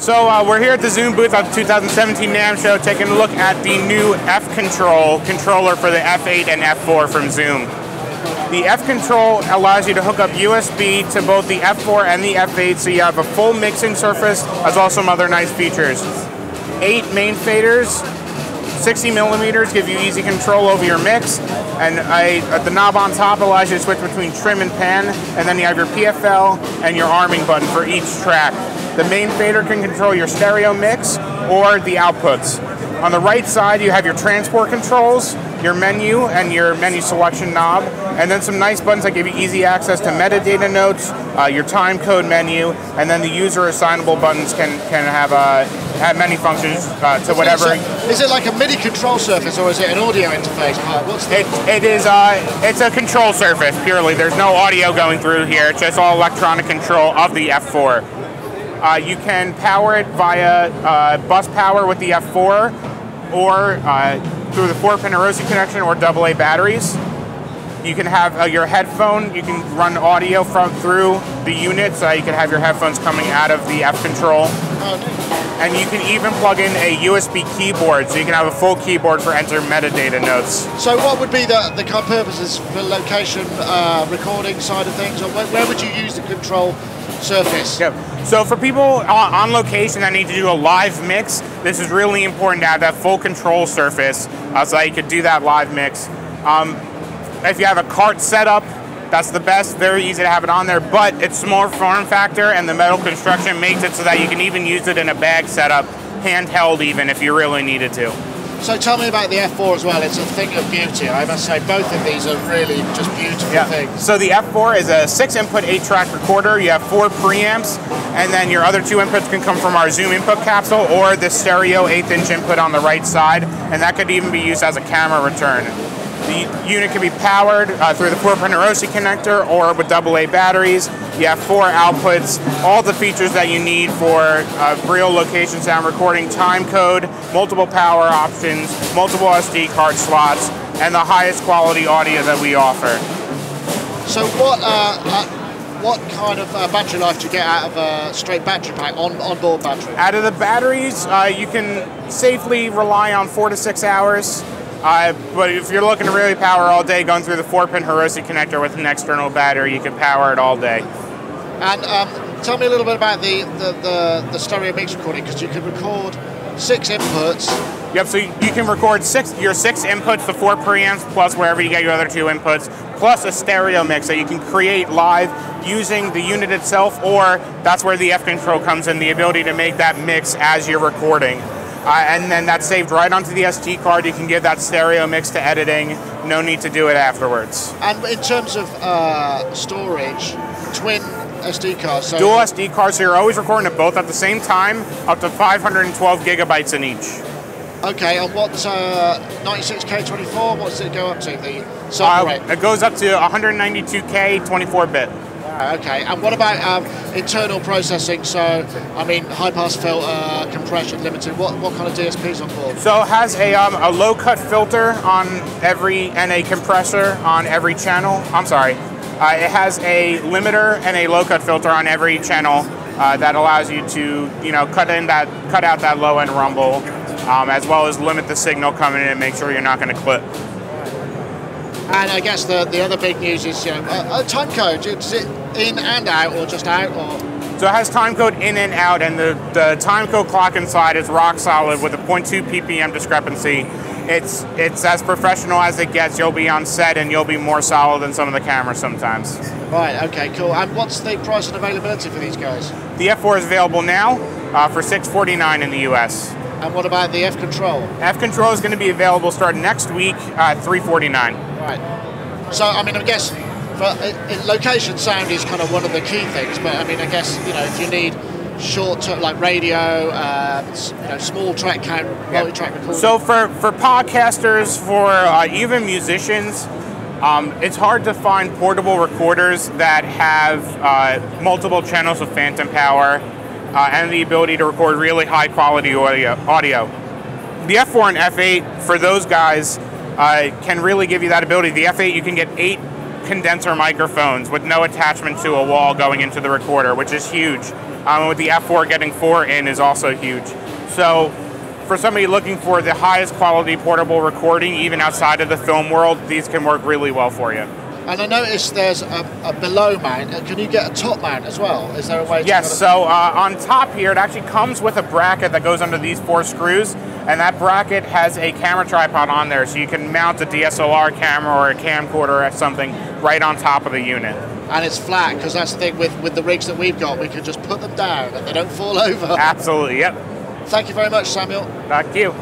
So uh, we're here at the Zoom booth at the 2017 NAMM show taking a look at the new F-Control controller for the F8 and F4 from Zoom. The F-Control allows you to hook up USB to both the F4 and the F8 so you have a full mixing surface as well as some other nice features. Eight main faders, 60 millimeters give you easy control over your mix, and I, the knob on top allows you to switch between trim and pan, and then you have your PFL and your arming button for each track. The main fader can control your stereo mix or the outputs. On the right side, you have your transport controls, your menu, and your menu selection knob, and then some nice buttons that give you easy access to metadata notes, uh, your time code menu, and then the user assignable buttons can, can have uh, have many functions uh, to whatever. Is it like a MIDI control surface or is it an audio interface? What's the... it, it is uh, it's a control surface purely. There's no audio going through here. It's just all electronic control of the F4. Uh, you can power it via uh, bus power with the F4 or uh, through the 4-pin Hirose connection or AA batteries. You can have uh, your headphone, you can run audio from through the unit, so you can have your headphones coming out of the F control. And you can even plug in a USB keyboard, so you can have a full keyboard for enter metadata notes. So what would be the, the purposes for location uh, recording side of things, or where, where would you use the control surface. Yep. So for people on location that need to do a live mix, this is really important to have that full control surface uh, so that you could do that live mix. Um, if you have a cart setup, that's the best. Very easy to have it on there, but it's smaller form factor, and the metal construction makes it so that you can even use it in a bag setup, handheld even if you really needed to. So tell me about the F4 as well. It's a thing of beauty. I must say both of these are really just beautiful yeah. things. So the F4 is a six-input, eight-track recorder. You have four preamps, and then your other two inputs can come from our Zoom input capsule or the stereo eighth-inch input on the right side, and that could even be used as a camera return. The unit can be powered uh, through the 4-pin Hirose connector or with AA batteries. You have four outputs, all the features that you need for uh, real location sound recording, time code, multiple power options, multiple SD card slots, and the highest quality audio that we offer. So what uh, uh what kind of uh, battery life do you get out of a straight battery pack, on, on-board battery? Out of the batteries, uh, you can safely rely on four to six hours. Uh, but if you're looking to really power all day, going through the 4-pin Hirose connector with an external battery, you can power it all day. And um, tell me a little bit about the, the, the, the stereo mix recording, because you can record six inputs. Yep, so you can record six your six inputs, the four preamps, plus wherever you get your other two inputs, plus a stereo mix that you can create live using the unit itself, or that's where the F control comes in, the ability to make that mix as you're recording. Uh, and then that's saved right onto the SD card. You can give that stereo mix to editing. No need to do it afterwards. And in terms of uh, storage, twin SD cards. So Dual SD cards, so you're always recording at both at the same time, up to 512 gigabytes in each. Okay, and what's uh, 96K24? What's it go up to? The uh. It goes up to 192K 24 bit. Okay, and what about um, internal processing? So, I mean, high pass filter, compression limited. What what kind of DSPs on board? So it has a um, a low cut filter on every and a compressor on every channel. I'm sorry, uh, it has a limiter and a low cut filter on every channel uh, that allows you to you know cut in that cut out that low end rumble, um, as well as limit the signal coming in and make sure you're not going to clip. And I guess the, the other big news is you know, a, a time code. Is it in and out or just out? Or? So it has time code in and out, and the, the time code clock inside is rock solid with a 0.2 ppm discrepancy. It's it's as professional as it gets. You'll be on set, and you'll be more solid than some of the cameras sometimes. Right. Okay. Cool. And what's the price and availability for these guys? The F4 is available now uh, for 649 in the U.S. And what about the F Control? F Control is going to be available starting next week at 349. Right. So, I mean, I guess for uh, location sound is kind of one of the key things, but I mean, I guess, you know, if you need short like radio, uh, you know, small track count, multi-track recording. So for, for podcasters, for uh, even musicians, um, it's hard to find portable recorders that have uh, multiple channels of phantom power uh, and the ability to record really high quality audio. audio. The F4 and F8, for those guys, uh, can really give you that ability. The F8, you can get eight condenser microphones with no attachment to a wall going into the recorder, which is huge. Um, with the F4 getting four in is also huge. So for somebody looking for the highest quality portable recording, even outside of the film world, these can work really well for you. And I noticed there's a, a below mount. Uh, Can you get a top mount as well? Is there a way? Yes, so uh, on top here, it actually comes with a bracket that goes under these four screws, and that bracket has a camera tripod on there, so you can mount a DSLR camera or a camcorder or something right on top of the unit. and it's flat because that's the thing with with the rigs that we've got. We can just put them down and they don't fall over. Absolutely, yep. Thank you very much, Samuel. Thank you.